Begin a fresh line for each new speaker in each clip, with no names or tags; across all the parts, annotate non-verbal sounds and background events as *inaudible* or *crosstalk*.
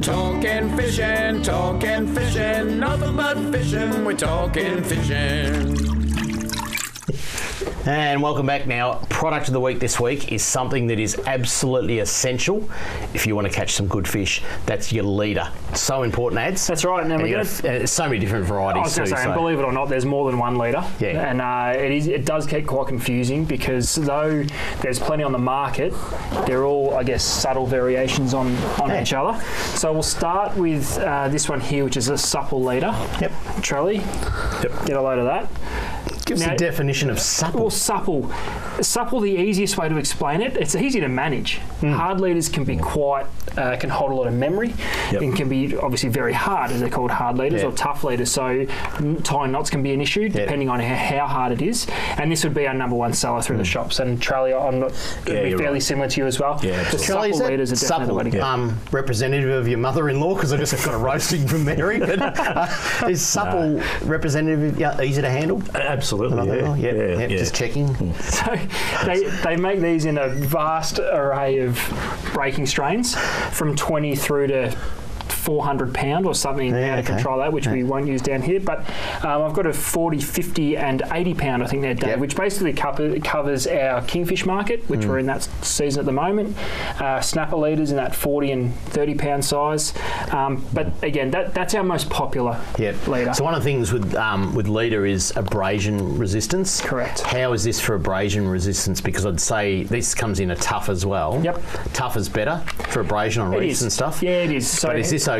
Talking fishing, talking fishing, nothing but fishing. We're talking fishing.
And welcome back now. Product of the week this week is something that is absolutely essential if you want to catch some good fish. That's your leader. So important, ads.
That's right. And
And
we're
got uh, so many different varieties
I was going to say,
so-
and believe it or not, there's more than one leader.
Yeah.
And uh, it, is, it does get quite confusing because though there's plenty on the market, they're all, I guess, subtle variations on, on
Yeah.
each other. So we'll start with uh, this one here, which is a supple leader.
Yep.
Trelly.
Yep.
Get a load of that.
Give us
Now-
a definition of supple.
Well, supple. Supple, the easiest way to explain it, it's easy to manage.
Hmm.
Hard leaders can be quite, uh, can hold a lot of memory
Yep.
and can be obviously very hard, as they're called hard leaders
Yeah.
or tough leaders. So tying knots can be an issue depending on how, how hard it is. And this would be our number one seller through the shops. And Trelly, I'm not,
Yeah,
it'd be fairly
right.
similar to you as well.
Yeah,
the
absolutely.
supple
Charlie, is
leaders are definitely
supple,
the way to go.
um, representative of your mother-in-law because I just got a roasting from Mary. But uh, is *laughs* supple representative of, yeah, easy to handle?
Absolutely.
Mother-in-law?
Yeah,
Yep,
yeah,
yep,
yeah.
Just checking. *laughs*
So they, they make these in a vast array of breaking strains, from 20 through to 400 pound or something
Yeah,
how to
okay.
control that, which we won't use down here. But um, I've got a 40, 50, and 80 pound, I think they're Dave,
Yep.
which basically cover, covers our kingfish market, which
Hmm.
we're in that season at the moment. Uh, snapper leaders in that 40 and 30 pound size. Um, but again, that, that's our most popular
Yep.
leader.
So one of the things with um, with leader is abrasion resistance.
Correct.
How is this for abrasion resistance? Because I'd say this comes in a tough as well.
Yep.
Tough is better for abrasion on
It
reefs
is.
and stuff.
Yeah, it is. So
but is this okay?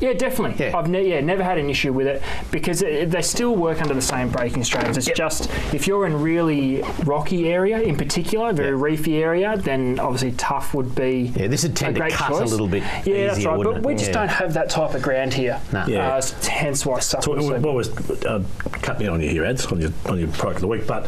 Yeah, definitely.
Yeah.
I've ne- yeah never had an issue with it because it, they still work under the same breaking strains. It's just if you're in really rocky area in particular, very
Yeah.
reefy area, then obviously tough would be.
Yeah, this would tend to cut
choice.
a little bit
Yeah,
easier,
that's right. But
it?
we just
Yeah.
don't have that type of ground here.
No.
Yeah.
Uh, hence why
So
supple.
we,
so-
we always uh, cut me on your ads on your on your product of the week, but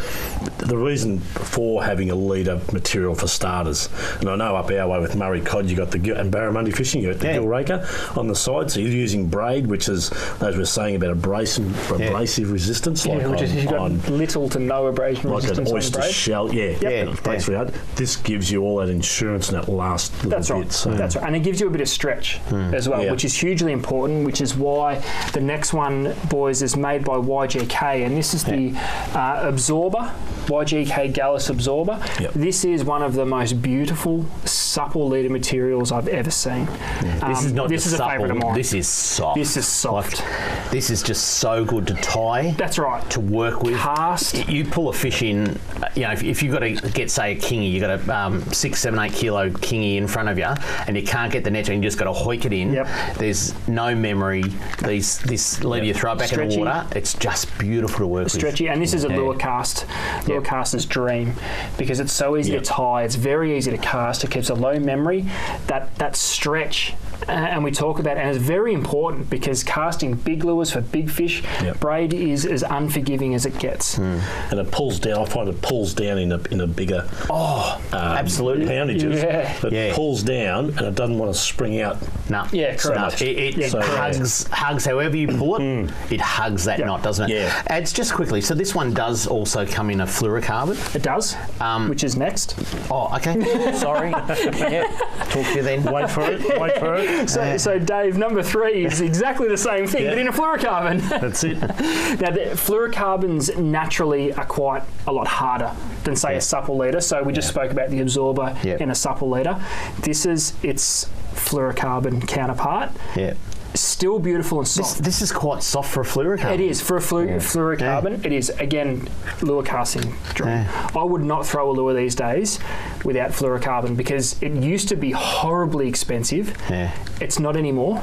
the reason for having a leader material for starters, and I know up our way with Murray cod, you got the gill- and barramundi fishing, you got the
Yeah.
gill raker on the side, so you're using braid, which is as we are saying about abrasive abrasive resistance,
yeah,
like
which is you've got
on
little to no abrasion
like an
resistance on
oyster
braid.
shell, yeah,
Yeah,
it breaks
yeah.
very. This gives you all that insurance and that last little
That's
bit.
right.
So
That's right. And it gives you a bit of stretch as well,
Yeah.
which is hugely important, which is why the next one, boys, is made by YGK. And this is the uh, Absorber, YGK Galis Absorber.
Yep.
This is one of the most beautiful, supple leader materials I've ever seen.
This
Um,
is not
this
just
is a favourite of
supple,
mine.
This is soft.
This is soft.
Like, this is just so good to tie.
That's right.
to work with.
Cast.
You pull a fish in, uh, you know, if, if you've got to get, say, a kingy, you've got a um, six, seven, eight kilo kingy in front of you, and you can't get the net, and you just got to hoik it in.
Yep.
There's no memory. These, this leader you throw it back in the water, it's just beautiful to work with.
stretchy, and this is a
Yeah.
lure cast, lure
Yep.
caster's dream, because it's so easy
Yep.
to tie. It's very easy to cast. It keeps a low memory. That that stretch, uh, and we talk about, and it's very important because casting big lures for big fish,
Yep.
braid is as unforgiving as it gets.
Hmm.
and it pulls down. I find it pulls down in a in a bigger
Oh,
um,
absolutely.
poundages.
Yeah.
It
Yeah.
pulls down and it doesn't want to spring out.
No.
Yeah,
So
correct.
much.
It, it,
Yeah,
it
correct.
hugs, hugs however you pull it, it hugs that
Yeah.
knot, doesn't it?
Yeah.
Adds just quickly, so this one does also come in a fluorocarbon.
It does,
Um,
which is next.
Oh, okay. *laughs* Sorry. *laughs* yeah. Talk to you then.
Wait for it. Wait for it. *laughs*
So, so Dave, number three is exactly the same thing,
Yeah.
but in a fluorocarbon.
That's it. *laughs*
Now, the fluorocarbons naturally are quite a lot harder than, say, a supple leader. So we just spoke about the absorber in a supple leader. This is its fluorocarbon counterpart.
Yeah.
Still beautiful and
This,
soft.
this is quite soft for a fluorocarbon.
It is for a flu- fluorocarbon. It is again lure casting dream. I would not throw a lure these days without fluorocarbon because it used to be horribly expensive.
Yeah.
It's not anymore.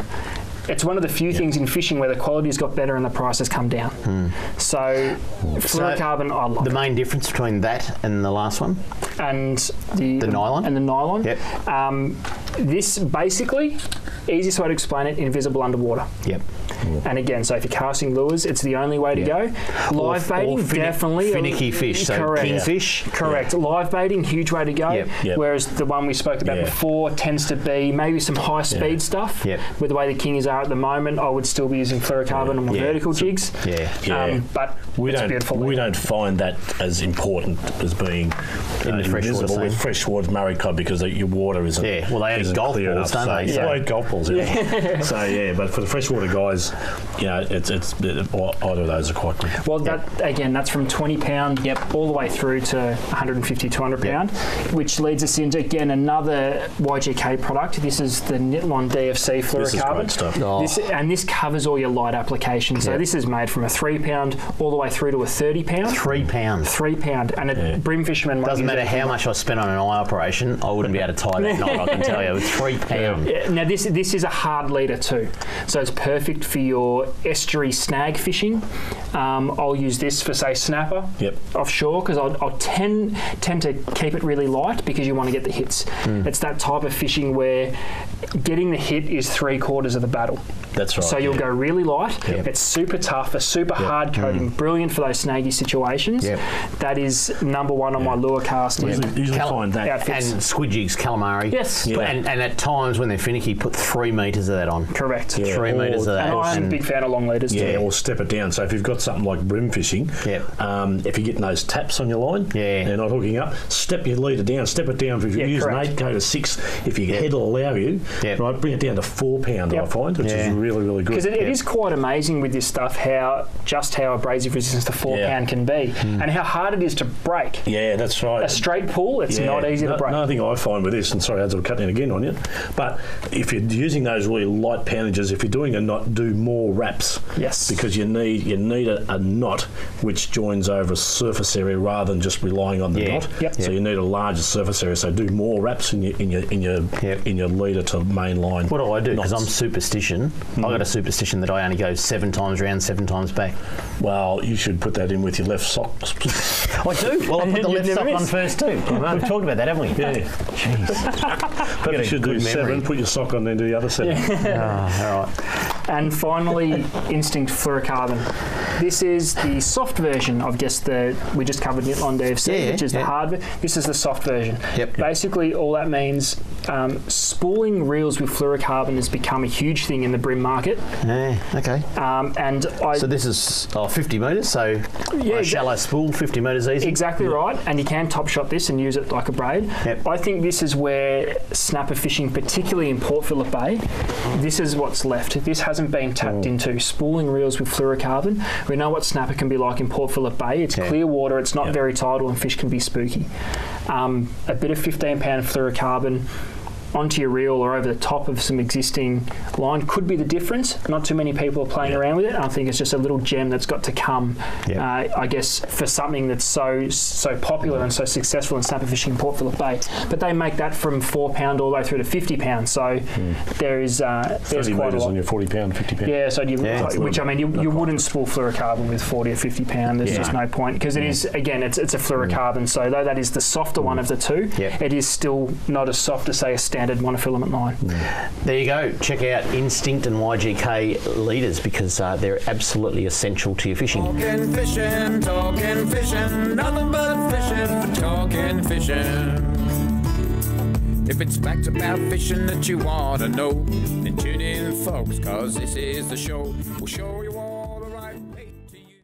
It's one of the few things in fishing where the quality's got better and the price has come down. So, fluorocarbon, I love
The main difference between that and the last one?
and the,
The nylon?
and the nylon.
Yep.
Um, this basically, easiest way to explain it, invisible underwater.
Yep.
And again, so if you're casting lures, it's the only way to go. Live
Or- or
baiting,
fin-
definitely.
finicky fish, so
correct.
kingfish.
Correct. Live baiting, huge way to go.
Yep.
Yep.
Whereas the one we spoke about
Yeah.
before tends to be maybe some high speed stuff.
Yep.
With the way the kingies are at the moment, I would still be using fluorocarbon on my
Yeah.
vertical jigs.
Yeah.
Yeah.
Um, but
We
It's
don't
beautiful
we don't find that as important as being
In
uh,
the freshwater
invisible
scene.
with freshwater Murray cod because the, your water isn't.
Yeah, well, they only
isn't
golf
clear
balls,
enough,
don't
so,
they?
Yeah,
So-
they golf balls. Yeah. *laughs* so yeah, but for the freshwater guys, you know, it's it's it, either of those are quite good.
Well, that again, that's from 20 pound
Yep.
all the way through to 150, 200
Yep.
which leads us into again another YGK product. This is the Nitlon DFC fluorocarbon.
This is great stuff.
Oh.
This, and this covers all your light applications. So
Yep.
this is made from a three pound all the way through to a 30 pound.
Three pounds.
Three pound, and a
Yeah.
bream fisherman
Doesn't matter how much I spent on an eye operation, I wouldn't be able to tie that knot. I can tell you, *laughs* three pounds.
Yeah, Now this this is a hard leader too, so it's perfect for your estuary snag fishing. Um, I'll use this for say snapper
Yep.
offshore because I'll, I'll tend tend to keep it really light because you want to get the hits. It's that type of fishing where getting the hit is three quarters of the battle.
That's right.
So you'll
yeah.
go really light.
Yep.
It's super tough, a super hard coating, brilliant for those snaggy situations.
Yep.
That is number one on my lure casting.
Usually, usually
Cal-
find that.
outfit.
And squid jigs, calamari.
Yes.
Yeah.
And, and at times when they're finicky, put three metres of that on.
Correct.
Yeah.
Three
or-
metres of that.
And I'm a big fan of long leaders
Yeah,
too.
or step it down. So if you've got something like bream fishing,
Yep.
um, if you're getting those taps on your line,
Yeah.
they're not hooking up, step your leader down, step it down. If you
Yeah,
use
correct.
an 8 go to 6, if your head will allow you,
Yep.
right, bring it down to 4 pound, I find, which
Yeah.
is really, really good.
Because it, it is quite amazing with this stuff how just how abrasive resistance the four pound can be, hmm. and how hard it is to break.
yeah, that's right.
A straight pull, it's not easy
no,
to break.
Another thing I find with this, and sorry, Ads, I'm cutting in again on you, but if you're using those really light poundages, if you're doing a knot, do more wraps.
Yes.
Because you need you need a, a knot which joins over a surface area rather than just relying on the knot.
Yep.
So
Yep.
you need a larger surface area. So do more wraps in your in your in your
Yep.
in your leader to main line.
What do I do? Because I'm
knots.
superstition. I've got a superstition that I only go seven times round, seven times back.
well, you should put that in with your left sock. *laughs*
I do. Well, I put the *laughs* left
never
sock on first too. *laughs* We've talked about that, haven't we?
Yeah.
Jeez.
But you should do
memory.
seven. Put your sock on, then do the other seven.
Ah, all right.
And finally, Instinct Fluorocarbon. This is the soft version of just the we just covered Nitlon DFC,
Yeah,
which is
yeah.
the hard. This is the soft version.
Yep.
Basically, all that means um, spooling reels with fluorocarbon has become a huge thing in the bream market.
Yeah, okay.
Um, and I
So this is oh, 50 metres, so
Yeah, exa-
shallow spool, 50 metres easy.
Exactly right, and you can top shot this and use it like a braid.
Yep.
I think this is where snapper fishing, particularly in Port Phillip Bay, this is what's left. This hasn't been tapped
Mm.
into. Spooling reels with fluorocarbon. We know what snapper can be like in Port Phillip Bay. It's
Yeah.
clear water. It's not very tidal, and fish can be spooky. Um, a bit of 15 pound fluorocarbon onto your reel or over the top of some existing line could be the difference. Not too many people are playing around with it. I think it's just a little gem that's got to come.
Yep.
Uh, I guess for something that's so so popular and so successful in snapper fishing in Port Phillip Bay, but they make that from four pound all the way through to fifty pounds. So there is uh, there's quite a
metres
lot.
on your 40 pound, 50 pound.
Yeah, so you,
Yeah.
which I mean, you, you wouldn't spool fluorocarbon with 40 or 50 pound. There's
Yeah.
just no point because it is again, it's it's a fluorocarbon. So though that is the softer one of the two,
Yep.
it is still not as soft as say a standard monofilament line.
There you go. Check out Instinct and YGK leaders because uh, they're absolutely essential to your fishing.
Talking fishing, talking fishing, nothing but fishing talking fishing. If it's facts about fishing that you want to know, then tune in, folks, cause this is the show. We'll show